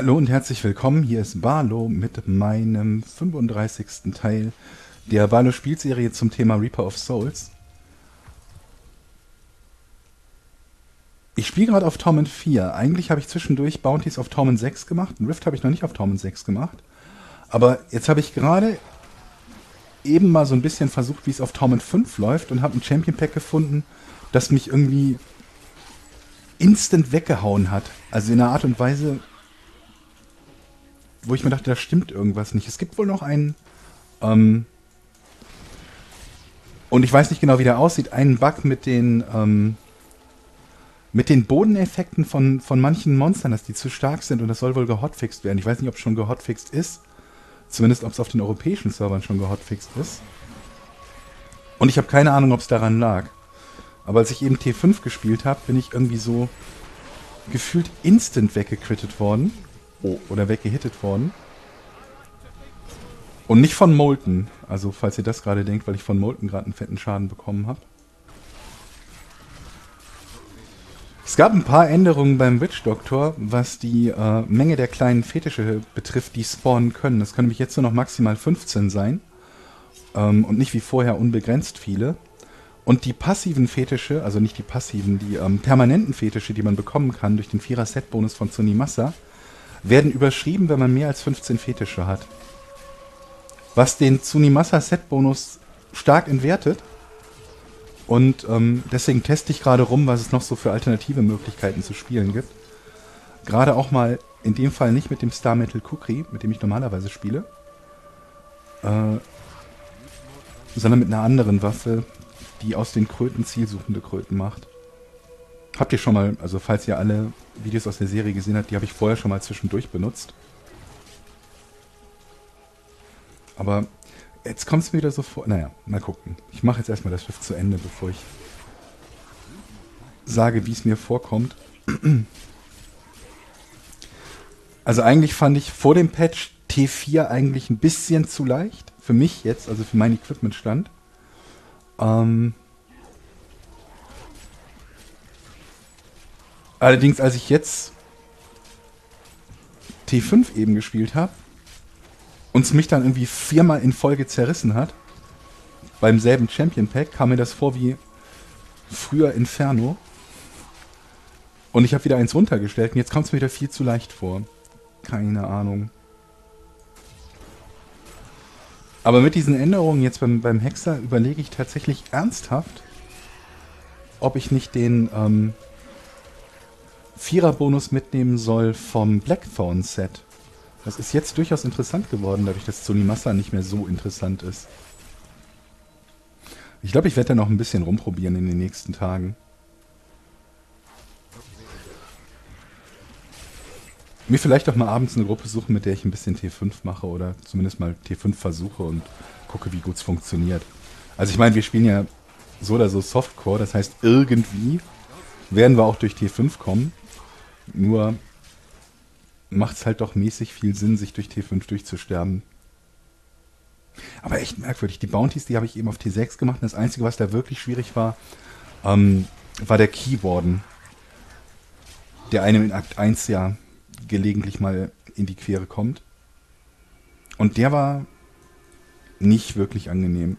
Hallo und herzlich willkommen. Hier ist Barlo mit meinem 35. Teil der Barlo Spielserie zum Thema Reaper of Souls. Ich spiele gerade auf Torment 4. Eigentlich habe ich zwischendurch Bounties auf Torment 6 gemacht. Ein Rift habe ich noch nicht auf Torment 6 gemacht. Aber jetzt habe ich gerade eben mal so ein bisschen versucht, wie es auf Torment 5 läuft und habe ein Champion Pack gefunden, das mich irgendwie instant weggehauen hat. Also in einer Art und Weise, wo ich mir dachte, da stimmt irgendwas nicht. Es gibt wohl noch einen, ähm, und ich weiß nicht genau, wie der aussieht, einen Bug mit den, ähm, mit den Bodeneffekten von, von manchen Monstern, dass die zu stark sind und das soll wohl gehotfixt werden. Ich weiß nicht, ob es schon gehotfixt ist. Zumindest, ob es auf den europäischen Servern schon gehotfixt ist. Und ich habe keine Ahnung, ob es daran lag. Aber als ich eben T5 gespielt habe, bin ich irgendwie so gefühlt instant weggecrittet worden. Oh, oder weggehittet worden. Und nicht von Molten. Also, falls ihr das gerade denkt, weil ich von Molten gerade einen fetten Schaden bekommen habe. Es gab ein paar Änderungen beim Witch Doctor, was die äh, Menge der kleinen Fetische betrifft, die spawnen können. Das können nämlich jetzt nur noch maximal 15 sein. Ähm, und nicht wie vorher unbegrenzt viele. Und die passiven Fetische, also nicht die passiven, die ähm, permanenten Fetische, die man bekommen kann durch den Vierer-Set-Bonus von Tsunimasa, werden überschrieben, wenn man mehr als 15 Fetische hat. Was den Tsunimasa-Set-Bonus stark entwertet. Und ähm, deswegen teste ich gerade rum, was es noch so für alternative Möglichkeiten zu spielen gibt. Gerade auch mal in dem Fall nicht mit dem Star Metal Kukri, mit dem ich normalerweise spiele, äh, sondern mit einer anderen Waffe, die aus den Kröten zielsuchende Kröten macht. Habt ihr schon mal, also falls ihr alle Videos aus der Serie gesehen habt, die habe ich vorher schon mal zwischendurch benutzt. Aber jetzt kommt es mir wieder so vor. Naja, mal gucken. Ich mache jetzt erstmal das Schiff zu Ende, bevor ich sage, wie es mir vorkommt. Also eigentlich fand ich vor dem Patch T4 eigentlich ein bisschen zu leicht. Für mich jetzt, also für meinen Equipmentstand. Ähm Allerdings, als ich jetzt T5 eben gespielt habe und es mich dann irgendwie viermal in Folge zerrissen hat, beim selben Champion Pack, kam mir das vor wie früher Inferno. Und ich habe wieder eins runtergestellt und jetzt kommt es mir wieder viel zu leicht vor. Keine Ahnung. Aber mit diesen Änderungen jetzt beim, beim Hexer überlege ich tatsächlich ernsthaft, ob ich nicht den ähm, Vierer-Bonus mitnehmen soll vom Blackthorn-Set. Das ist jetzt durchaus interessant geworden, dadurch, dass Tsunimasa nicht mehr so interessant ist. Ich glaube, ich werde da noch ein bisschen rumprobieren in den nächsten Tagen. Mir vielleicht auch mal abends eine Gruppe suchen, mit der ich ein bisschen T5 mache oder zumindest mal T5 versuche und gucke, wie gut es funktioniert. Also ich meine, wir spielen ja so oder so Softcore, das heißt irgendwie werden wir auch durch T5 kommen. Nur macht es halt doch mäßig viel Sinn, sich durch T5 durchzusterben. Aber echt merkwürdig. Die Bounties, die habe ich eben auf T6 gemacht. das Einzige, was da wirklich schwierig war, ähm, war der Keywarden. Der einem in Akt 1 ja gelegentlich mal in die Quere kommt. Und der war nicht wirklich angenehm.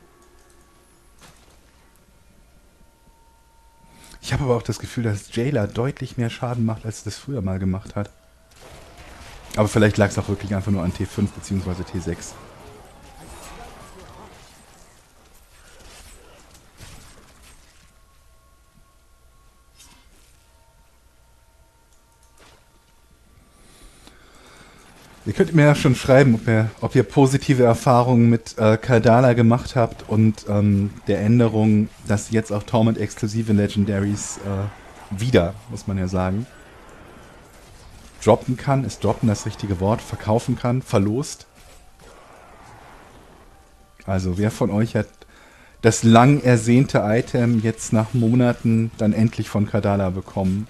Ich habe aber auch das Gefühl, dass Jailer deutlich mehr Schaden macht, als es das früher mal gemacht hat. Aber vielleicht lag es auch wirklich einfach nur an T5 bzw. T6. Ihr könnt mir ja schon schreiben, ob ihr, ob ihr positive Erfahrungen mit äh, Cardala gemacht habt und ähm, der Änderung, dass jetzt auch Torment exklusive Legendaries äh, wieder, muss man ja sagen, droppen kann. Ist droppen das richtige Wort? Verkaufen kann, verlost. Also wer von euch hat das lang ersehnte Item jetzt nach Monaten dann endlich von Cardala bekommen?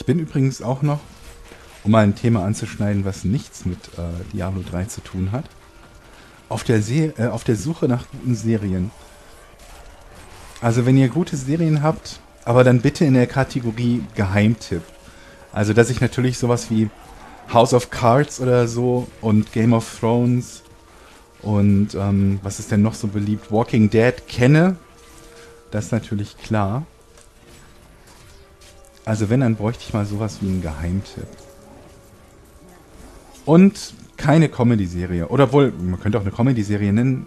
Ich bin übrigens auch noch um mal ein Thema anzuschneiden, was nichts mit äh, Diablo 3 zu tun hat. Auf der, Se äh, auf der Suche nach guten Serien. Also wenn ihr gute Serien habt, aber dann bitte in der Kategorie Geheimtipp. Also dass ich natürlich sowas wie House of Cards oder so und Game of Thrones und ähm, was ist denn noch so beliebt? Walking Dead kenne. Das ist natürlich klar. Also wenn, dann bräuchte ich mal sowas wie einen Geheimtipp. Und keine Comedy-Serie. Oder wohl, man könnte auch eine Comedy-Serie nennen.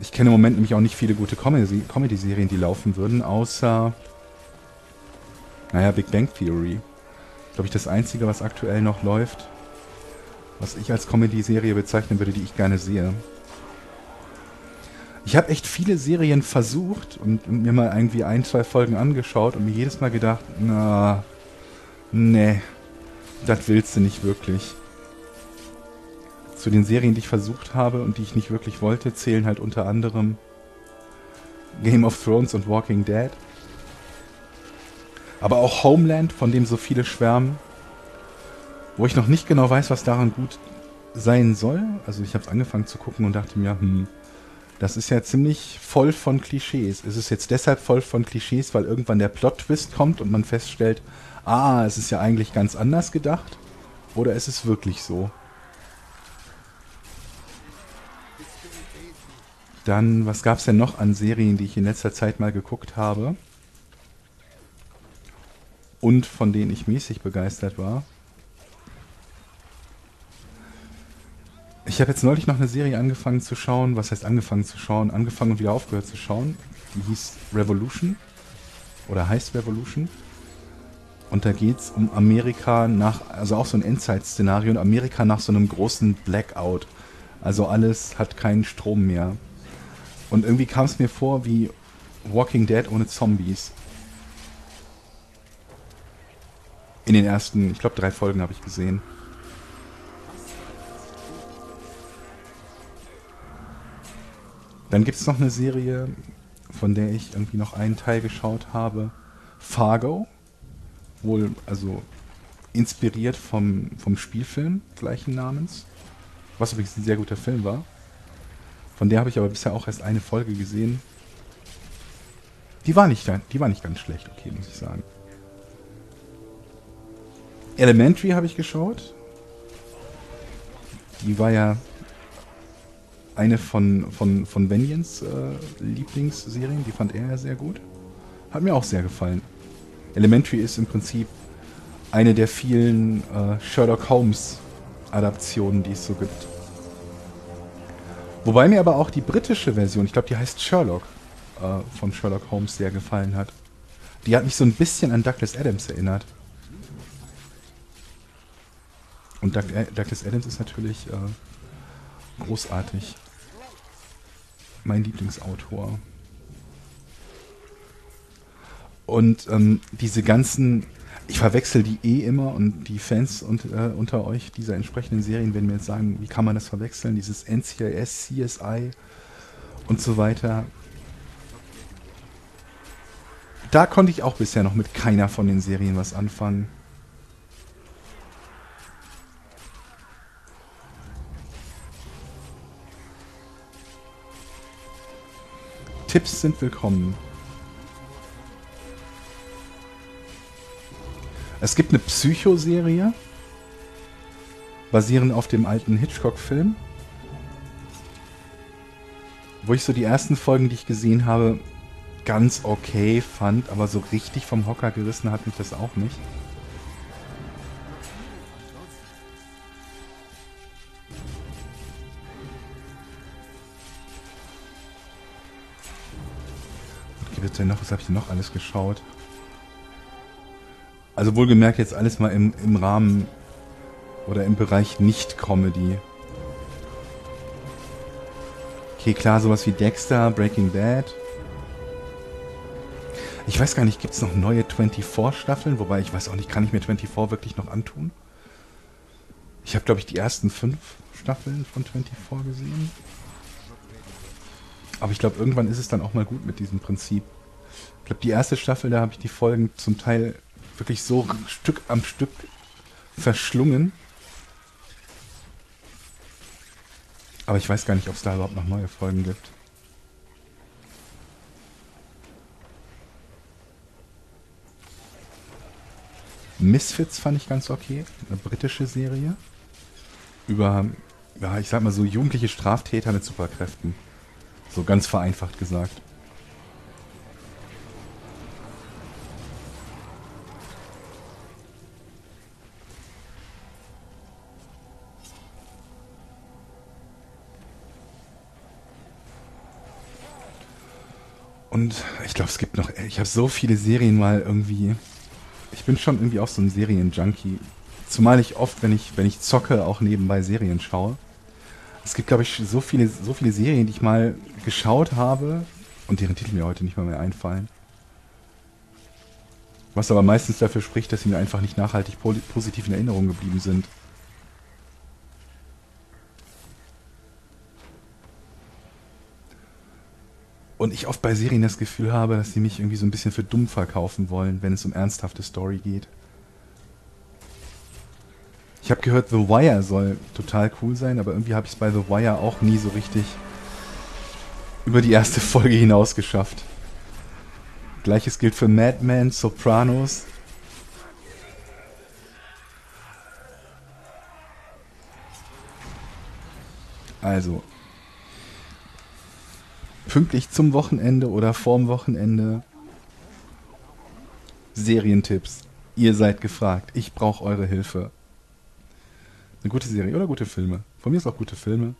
Ich kenne im Moment nämlich auch nicht viele gute Comedy-Serien, die laufen würden, außer, naja, Big Bang Theory. Glaube ich, das Einzige, was aktuell noch läuft, was ich als Comedy-Serie bezeichnen würde, die ich gerne sehe. Ich habe echt viele Serien versucht und, mir mal irgendwie ein, zwei Folgen angeschaut und mir jedes Mal gedacht, na, nee, das willst du nicht wirklich. Zu den Serien, die ich versucht habe und die ich nicht wirklich wollte, zählen halt unter anderem Game of Thrones und Walking Dead. Aber auch Homeland, von dem so viele schwärmen. Wo ich noch nicht genau weiß, was daran gut sein soll. Also ich habe es angefangen zu gucken und dachte mir, hm, das ist ja ziemlich voll von Klischees. Ist es jetzt deshalb voll von Klischees, weil irgendwann der Plot-Twist kommt und man feststellt, ah, es ist ja eigentlich ganz anders gedacht? Oder ist es wirklich so? Dann, was gab es denn noch an Serien, die ich in letzter Zeit mal geguckt habe? Und von denen ich mäßig begeistert war. Ich habe jetzt neulich noch eine Serie angefangen zu schauen. Was heißt angefangen zu schauen? Angefangen und wieder aufgehört zu schauen. Die hieß Revolution. Oder heißt Revolution. Und da geht es um Amerika nach, also auch so ein Endzeit-Szenario, und Amerika nach so einem großen Blackout. Also alles hat keinen Strom mehr. Und irgendwie kam es mir vor wie Walking Dead ohne Zombies. In den ersten, ich glaube, drei Folgen habe ich gesehen. Dann gibt es noch eine Serie, von der ich irgendwie noch einen Teil geschaut habe. Fargo. Wohl, also inspiriert vom, vom Spielfilm gleichen Namens. Was übrigens ein sehr guter Film war. Von der habe ich aber bisher auch erst eine Folge gesehen. Die war nicht, die war nicht ganz schlecht, okay, muss ich sagen. Elementary habe ich geschaut. Die war ja eine von, von, von Venians äh, Lieblingsserien, die fand er sehr gut. Hat mir auch sehr gefallen. Elementary ist im Prinzip eine der vielen äh, Sherlock Holmes Adaptionen, die es so gibt. Wobei mir aber auch die britische Version, ich glaube, die heißt Sherlock, äh, von Sherlock Holmes sehr gefallen hat. Die hat mich so ein bisschen an Douglas Adams erinnert. Und äh, Douglas Adams ist natürlich äh, großartig mein Lieblingsautor. Und ähm, diese ganzen, ich verwechsel die eh immer und die Fans und, äh, unter euch dieser entsprechenden Serien werden mir jetzt sagen, wie kann man das verwechseln, dieses NCIS, CSI und so weiter. Da konnte ich auch bisher noch mit keiner von den Serien was anfangen. Tipps sind willkommen. Es gibt eine Psycho-Serie, basierend auf dem alten Hitchcock-Film, wo ich so die ersten Folgen, die ich gesehen habe, ganz okay fand, aber so richtig vom Hocker gerissen hat mich das auch nicht. Gibt es denn noch? Was habe ich denn noch alles geschaut? Also wohlgemerkt jetzt alles mal im, im Rahmen oder im Bereich Nicht-Comedy. Okay, klar, sowas wie Dexter, Breaking Bad. Ich weiß gar nicht, gibt es noch neue 24-Staffeln? Wobei, ich weiß auch nicht, kann ich mir 24 wirklich noch antun? Ich habe, glaube ich, die ersten fünf Staffeln von 24 gesehen. Aber ich glaube, irgendwann ist es dann auch mal gut mit diesem Prinzip. Ich glaube, die erste Staffel, da habe ich die Folgen zum Teil wirklich so Stück am Stück verschlungen. Aber ich weiß gar nicht, ob es da überhaupt noch neue Folgen gibt. Misfits fand ich ganz okay. Eine britische Serie. Über, ja, ich sag mal so, jugendliche Straftäter mit Superkräften. So ganz vereinfacht gesagt. Und ich glaube, es gibt noch, ich habe so viele Serien mal irgendwie. Ich bin schon irgendwie auch so ein Serienjunkie. Zumal ich oft, wenn ich, wenn ich zocke, auch nebenbei Serien schaue. Es gibt, glaube ich, so viele, so viele Serien, die ich mal geschaut habe und deren Titel mir heute nicht mal mehr einfallen. Was aber meistens dafür spricht, dass sie mir einfach nicht nachhaltig positiv in Erinnerung geblieben sind. Und ich oft bei Serien das Gefühl habe, dass sie mich irgendwie so ein bisschen für dumm verkaufen wollen, wenn es um ernsthafte Story geht. Ich habe gehört, The Wire soll total cool sein, aber irgendwie habe ich es bei The Wire auch nie so richtig über die erste Folge hinaus geschafft. Gleiches gilt für Mad Men, Sopranos. Also, pünktlich zum Wochenende oder vorm Wochenende. Serientipps. Ihr seid gefragt. Ich brauche eure Hilfe. Eine gute Serie oder gute Filme. Von mir ist auch gute Filme.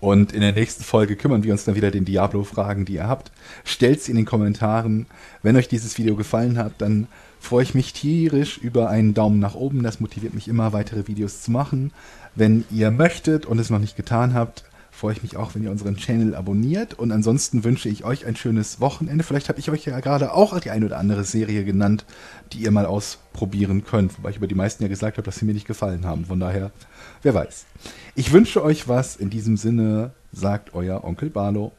Und in der nächsten Folge kümmern wir uns dann wieder den Diablo-Fragen, die ihr habt. Stellt sie in den Kommentaren. Wenn euch dieses Video gefallen hat, dann freue ich mich tierisch über einen Daumen nach oben. Das motiviert mich immer, weitere Videos zu machen. Wenn ihr möchtet und es noch nicht getan habt, freue ich mich auch, wenn ihr unseren Channel abonniert. Und ansonsten wünsche ich euch ein schönes Wochenende. Vielleicht habe ich euch ja gerade auch die eine oder andere Serie genannt, die ihr mal ausprobieren könnt. Wobei ich über die meisten ja gesagt habe, dass sie mir nicht gefallen haben. Von daher, wer weiß. Ich wünsche euch was. In diesem Sinne sagt euer Onkel Barlo.